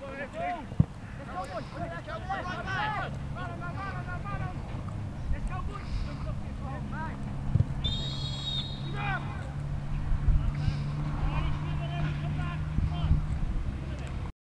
Come on, come on.